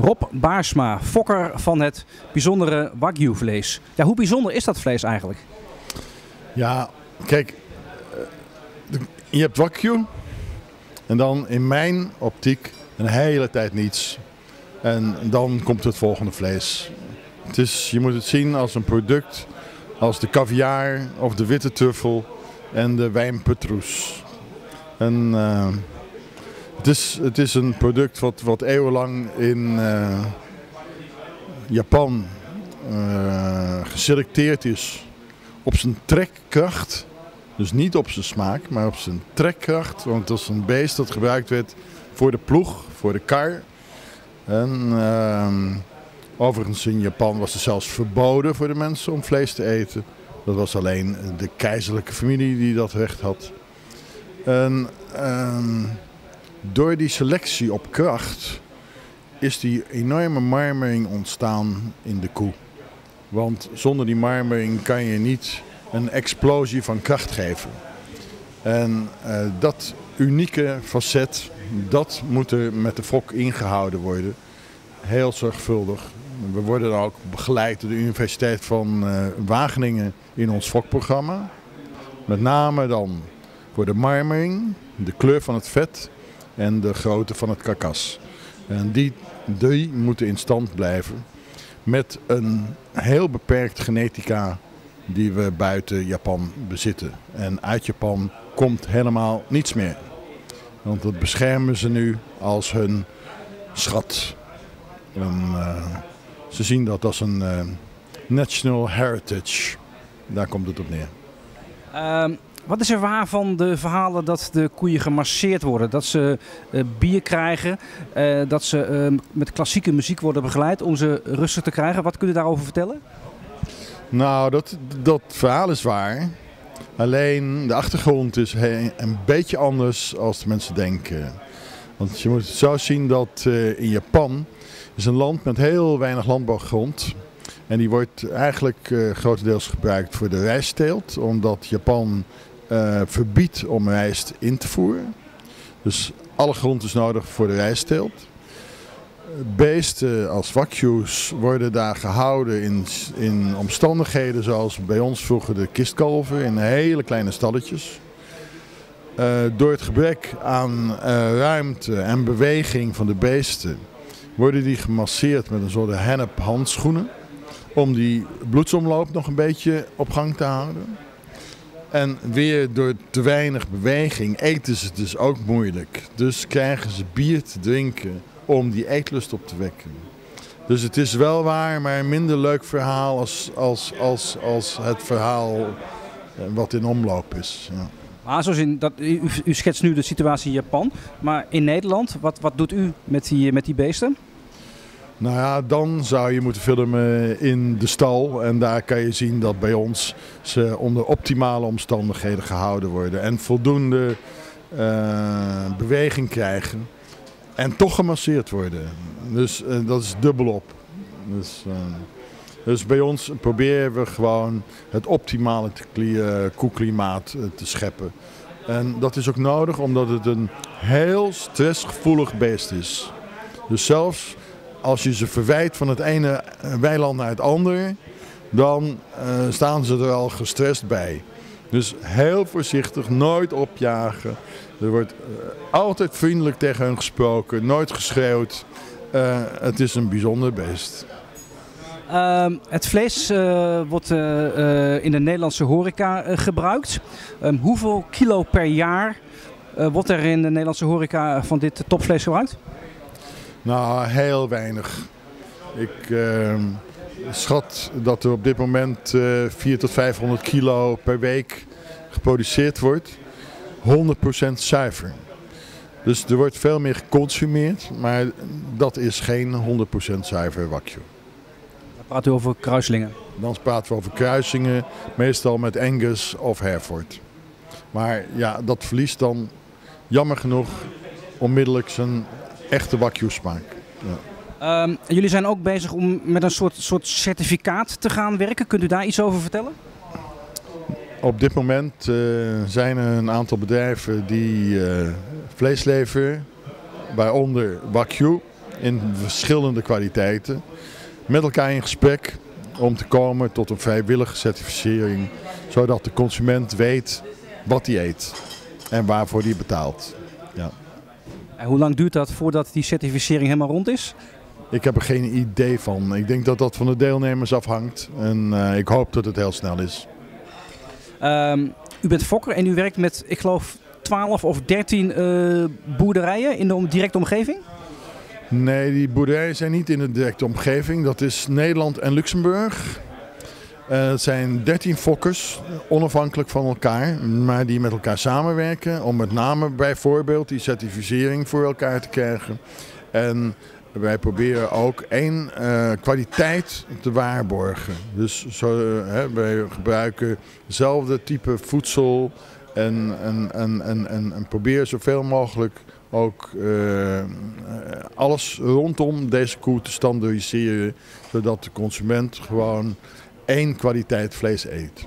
Rob Baarsma, fokker van het bijzondere Wagyu-vlees. Ja, hoe bijzonder is dat vlees eigenlijk? Ja, kijk, eh, je hebt Wagyu en dan in mijn optiek een hele tijd niets. En dan komt het volgende vlees. Het is, je moet het zien als een product als de caviar of de witte truffel en de wijnpetroes. En uh, is, het is een product wat, wat eeuwenlang in uh, Japan uh, geselecteerd is op zijn trekkracht. Dus niet op zijn smaak, maar op zijn trekkracht. Want dat is een beest dat gebruikt werd voor de ploeg, voor de kar. En ehm, overigens in Japan was het zelfs verboden voor de mensen om vlees te eten. Dat was alleen de keizerlijke familie die dat recht had. En ehm, door die selectie op kracht is die enorme marmering ontstaan in de koe. Want zonder die marmering kan je niet een explosie van kracht geven. En uh, dat unieke facet, dat moet er met de fok ingehouden worden. Heel zorgvuldig. We worden ook begeleid door de Universiteit van uh, Wageningen in ons fokprogramma. Met name dan voor de marmering, de kleur van het vet en de grootte van het karkas. En die drie moeten in stand blijven met een heel beperkt genetica die we buiten Japan bezitten. En uit Japan komt helemaal niets meer. Want dat beschermen ze nu als hun schat. En, uh, ze zien dat als een uh, national heritage. Daar komt het op neer. Uh, wat is er waar van de verhalen dat de koeien gemasseerd worden? Dat ze uh, bier krijgen, dat ze met klassieke muziek worden begeleid om ze rustig te krijgen. Wat kun je daarover vertellen? Nou, dat, dat verhaal is waar. Alleen de achtergrond is een beetje anders als de mensen denken. Want je moet zo zien dat uh, in Japan is een land met heel weinig landbouwgrond. En die wordt eigenlijk grotendeels gebruikt voor de rijstteelt. Omdat Japan uh, verbiedt om rijst in te voeren. Dus alle grond is nodig voor de rijstteelt beesten als wagyus worden daar gehouden in, in omstandigheden zoals bij ons vroeger de kistkalven in hele kleine stalletjes. Uh, door het gebrek aan uh, ruimte en beweging van de beesten worden die gemasseerd met een soort hennep handschoenen. Om die bloedsomloop nog een beetje op gang te houden. En weer door te weinig beweging eten ze dus ook moeilijk. Dus krijgen ze bier te drinken om die eetlust op te wekken. Dus het is wel waar, maar een minder leuk verhaal als, als, als, als het verhaal eh, wat in omloop is. Ja. Ah, zoals in dat, u, u, schetst nu de situatie in Japan, maar in Nederland, wat, wat doet u met die, met die beesten? Nou ja, dan zou je moeten filmen in de stal. En daar kan je zien dat bij ons ze onder optimale omstandigheden gehouden worden. En voldoende uh, beweging krijgen. En toch gemasseerd worden. Dus uh, dat is dubbelop. Dus, uh, dus bij ons proberen we gewoon het optimale koeklimaat te scheppen. En dat is ook nodig omdat het een heel stressgevoelig beest is. Dus zelfs als je ze verwijt van het ene weiland naar het andere, dan uh, staan ze er al gestrest bij. Dus heel voorzichtig, nooit opjagen. Er wordt uh, altijd vriendelijk tegen hen gesproken, nooit geschreeuwd. Uh, het is een bijzonder beest. Uh, het vlees wordt in de Nederlandse horeca gebruikt. Um, hoeveel kilo per jaar wordt er in de Nederlandse horeca van dit topvlees gebruikt? Nou, heel weinig. Ik ehm, schat dat er op dit moment 400 tot 500 kilo per week geproduceerd wordt. 100% zuiver. Dus er wordt veel meer geconsumeerd, maar dat is geen 100% zuiver wakje. Dan praat u over kruislingen? Dan praten we over kruisingen, meestal met Angus of Hereford. Maar ja, dat verliest dan jammer genoeg onmiddellijk zijn echte wakju smaak. Ja. Um, jullie zijn ook bezig om met een soort, soort certificaat te gaan werken. Kunt u daar iets over vertellen? Op dit moment uh, zijn er een aantal bedrijven die uh, vlees leveren, waaronder Wagyu. in verschillende kwaliteiten. Met elkaar in gesprek om te komen tot een vrijwillige certificering. Zodat de consument weet wat hij eet en waarvoor hij betaalt. Ja. En hoe lang duurt dat voordat die certificering helemaal rond is? Ik heb er geen idee van. Ik denk dat dat van de deelnemers afhangt. En uh, ik hoop dat het heel snel is. Um, u bent fokker en u werkt met, ik geloof, 12 of 13 uh, boerderijen in de directe omgeving? Nee, die boerderijen zijn niet in de directe omgeving. Dat is Nederland en Luxemburg. Uh, het zijn 13 fokkers, onafhankelijk van elkaar, maar die met elkaar samenwerken. Om met name bijvoorbeeld die certificering voor elkaar te krijgen. En wij proberen ook één uh, kwaliteit te waarborgen. Dus zo, uh, hè, wij gebruiken hetzelfde type voedsel en, en, en, en, en, en proberen zoveel mogelijk ook alles rondom deze koe te standaardiseren. Zodat de consument gewoon één kwaliteit vlees eet.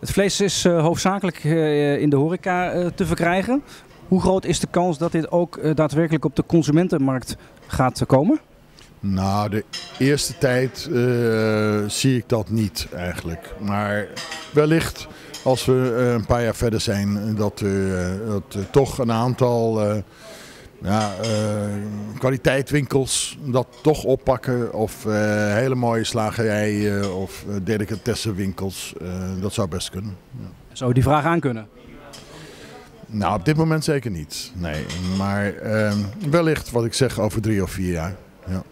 Het vlees is uh, hoofdzakelijk uh, in de horeca uh, te verkrijgen. Hoe groot is de kans dat dit ook daadwerkelijk op de consumentenmarkt gaat komen? Nou, de eerste tijd zie ik dat niet eigenlijk. Maar wellicht als we een paar jaar verder zijn, dat, dat toch een aantal ja, uh, kwaliteitwinkels dat toch oppakken. Of uh, hele mooie slagerijen of uh, delicatessenwinkels. dat zou best kunnen. Ja. Zou die vraag aan kunnen? Nou, op dit moment zeker niet. Nee, maar wellicht wat ik zeg over drie of vier jaar. Ja.